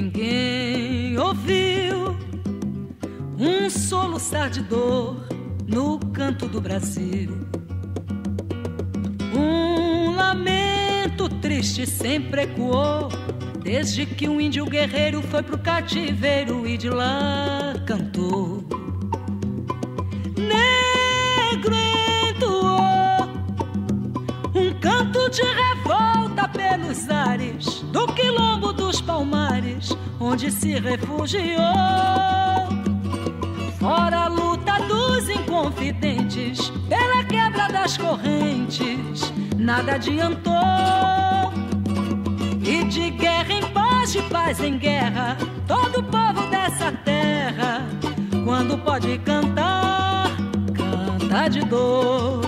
Ninguém ouviu um soluçar de dor no canto do Brasil. Um lamento triste sempre ecoou desde que um índio guerreiro foi pro cativeiro e de lá cantou. Negro entoou um canto de revolta pelos ares onde se refugiou. Fora a luta dos inconfidentes, pela quebra das correntes, nada adiantou. E de guerra em paz, de paz em guerra, todo povo dessa terra, quando pode cantar, canta de dor.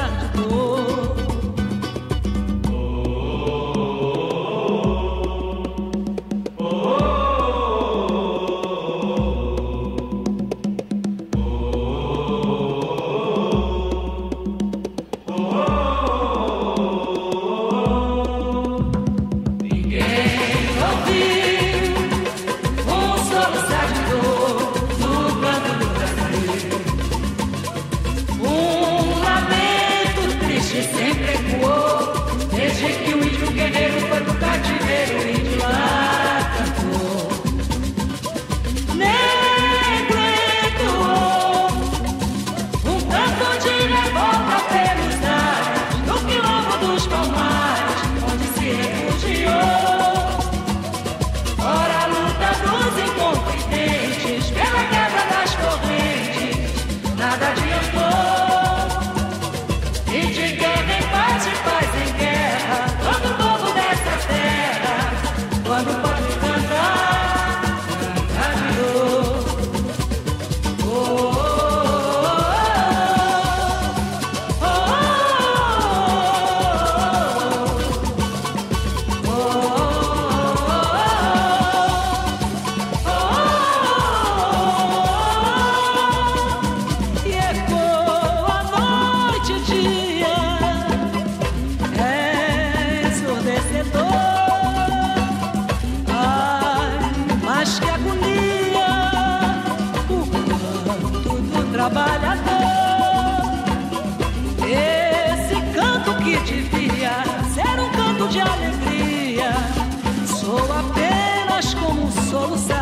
solução.